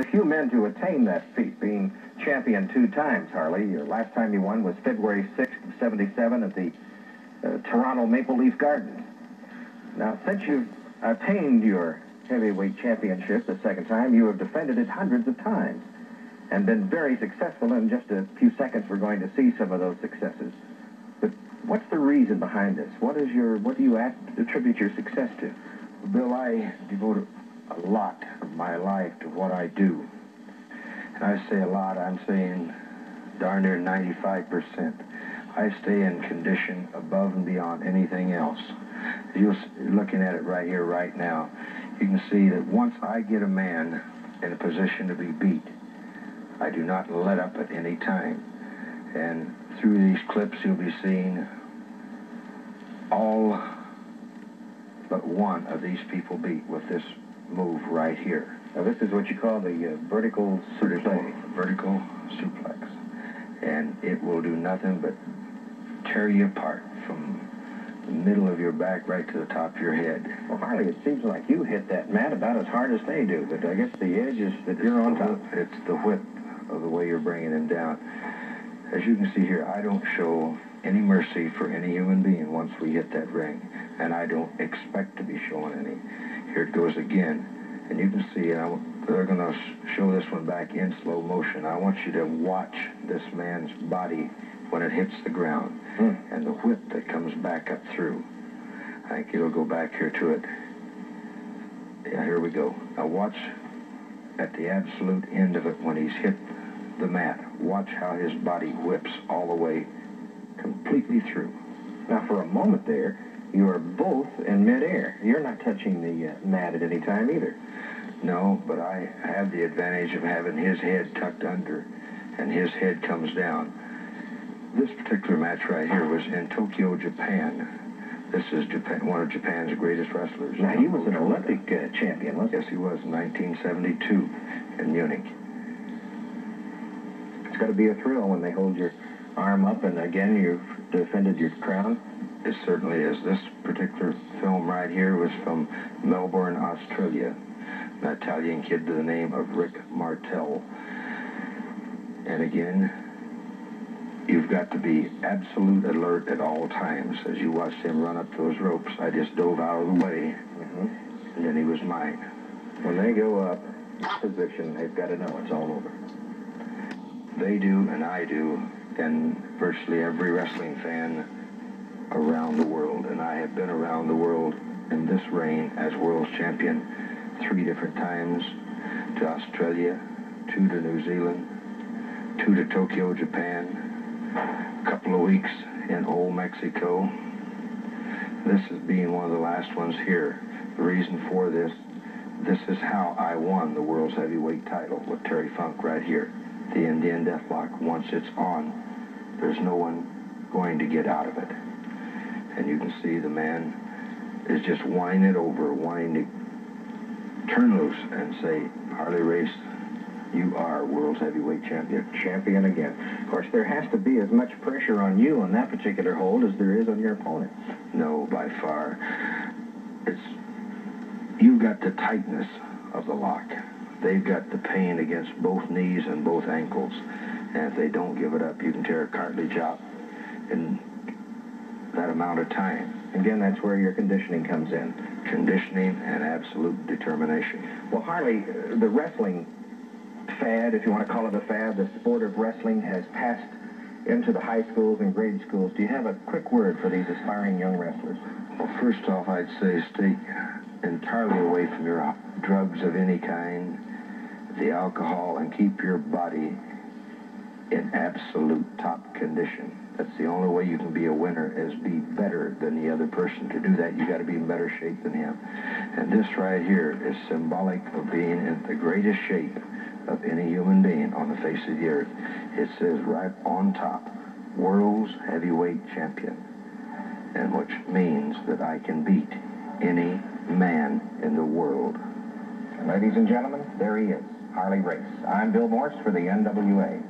the few men to attain that feat, being champion two times, Harley. Your last time you won was February 6th, 77 at the uh, Toronto Maple Leaf Gardens. Now, since you've attained your heavyweight championship the second time, you have defended it hundreds of times and been very successful. In just a few seconds, we're going to see some of those successes. But what's the reason behind this? What is your, what do you attribute your success to? Bill, I devote a lot of my life to what I do. And I say a lot, I'm saying darn near 95%. I stay in condition above and beyond anything else. You're looking at it right here, right now. You can see that once I get a man in a position to be beat, I do not let up at any time. And through these clips, you'll be seeing all but one of these people beat with this move right here. Now, this is what you call the uh, vertical suplex. Vertical suplex. And it will do nothing but tear you apart from the middle of your back right to the top of your head. Well, Harley, it seems like you hit that mat about as hard as they do, but I guess the edge is that it's you're on top. It's the whip of the way you're bringing him down. As you can see here, I don't show any mercy for any human being once we hit that ring, and I don't expect to be showing any. Here it goes again, and you can see I, they're going to show this one back in slow motion. I want you to watch this man's body when it hits the ground hmm. and the whip that comes back up through. I think it'll go back here to it. Yeah, here we go. Now watch at the absolute end of it when he's hit the mat. Watch how his body whips all the way completely through. Now, for a moment there, you are both in midair. You're not touching the uh, mat at any time either. No, but I have the advantage of having his head tucked under, and his head comes down. This particular match right here was in Tokyo, Japan. This is Japan, one of Japan's greatest wrestlers. Now, he was an Olympic uh, champion, wasn't Yes, he was in 1972 in Munich. It's got to be a thrill when they hold your arm up and again you've defended your crown. It certainly is. This particular film right here was from Melbourne, Australia. An Italian kid by the name of Rick Martel. And again, you've got to be absolute alert at all times. As you watched him run up those ropes, I just dove out of the way, mm-hmm. and then he was mine. When they go up, position, they've got to know it's all over. They do, and I do, and virtually every wrestling fan around the world. And I have been around the world in this reign as world champion three different times to Australia, two to New Zealand, two to Tokyo, Japan, a couple of weeks in old Mexico. This is being one of the last ones here. The reason for this, this is how I won the world's heavyweight title with Terry Funk right here. The Indian Deathlock, once it's on, there's no one going to get out of it. And you can see the man is just whining it over, wanting to turn loose and say, Harley Race, you are world's heavyweight champion. Champion again. Of course, there has to be as much pressure on you on that particular hold as there is on your opponent. No, by far. It's you've got the tightness of the lock. They've got the pain against both knees and both ankles. And if they don't give it up, you can tear a cartilage out in that amount of time. Again, that's where your conditioning comes in. Conditioning and absolute determination. Well, Harley, uh, the wrestling fad, if you want to call it a fad, the sport of wrestling has passed into the high schools and grade schools. Do you have a quick word for these aspiring young wrestlers? Well, first off, I'd say stay entirely away from your drugs of any kind, the alcohol, and keep your body in absolute top condition. That's the only way you can be a winner is be better than the other person. To do that, you got to be in better shape than him. And this right here is symbolic of being in the greatest shape of any human being on the face of the earth. It says right on top, world's heavyweight champion, and which means that I can beat any man in the world. Ladies and gentlemen, there he is, Harley Race. I'm Bill Morse for the NWA.